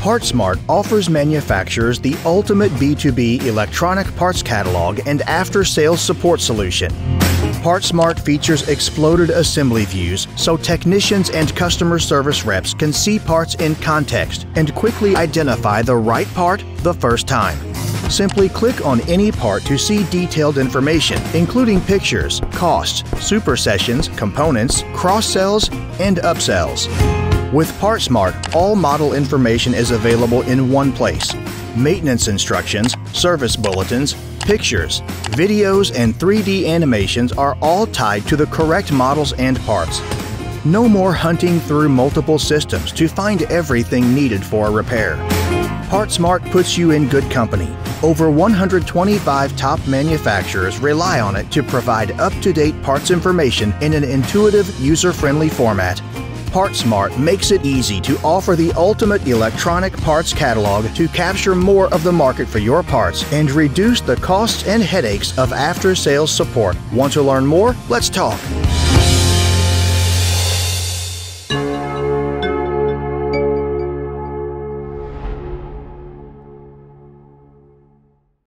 PartSmart offers manufacturers the ultimate B2B electronic parts catalog and after sales support solution. PartSmart features exploded assembly views so technicians and customer service reps can see parts in context and quickly identify the right part the first time. Simply click on any part to see detailed information, including pictures, costs, supersessions, components, cross-sells, and upsells. With PartSmart, all model information is available in one place. Maintenance instructions, service bulletins, pictures, videos, and 3D animations are all tied to the correct models and parts. No more hunting through multiple systems to find everything needed for a repair. PartSmart puts you in good company. Over 125 top manufacturers rely on it to provide up-to-date parts information in an intuitive, user-friendly format PartSmart makes it easy to offer the ultimate electronic parts catalog to capture more of the market for your parts and reduce the costs and headaches of after sales support. Want to learn more? Let's talk.